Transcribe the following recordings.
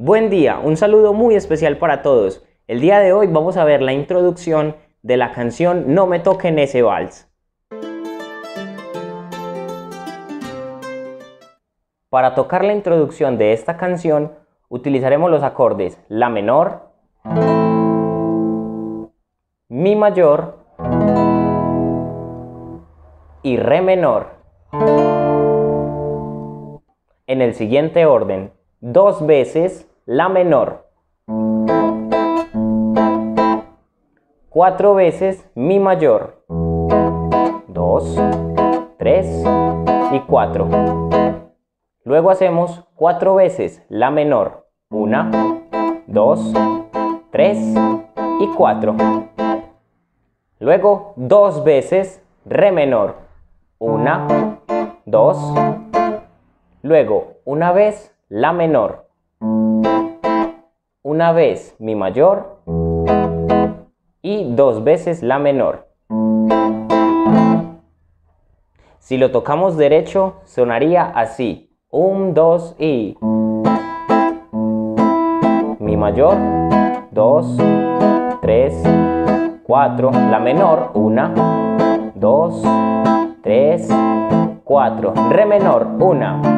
Buen día, un saludo muy especial para todos. El día de hoy vamos a ver la introducción de la canción No me toquen ese vals. Para tocar la introducción de esta canción utilizaremos los acordes La menor, Mi mayor y Re menor. En el siguiente orden, dos veces La menor, cuatro veces Mi mayor, dos, tres y cuatro. Luego hacemos cuatro veces La menor, una, dos, tres y cuatro. Luego dos veces Re menor, una, dos. Luego una vez La menor, una vez Mi mayor. Y dos veces La menor. Si lo tocamos derecho, sonaría así. Un, dos y... Mi mayor, dos, tres, cuatro. La menor, una, dos, tres, cuatro. Re menor, una,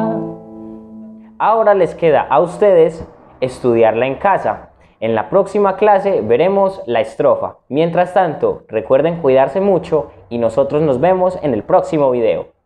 Ahora les queda a ustedes estudiarla en casa. En la próxima clase veremos la estrofa. Mientras tanto, recuerden cuidarse mucho y nosotros nos vemos en el próximo video.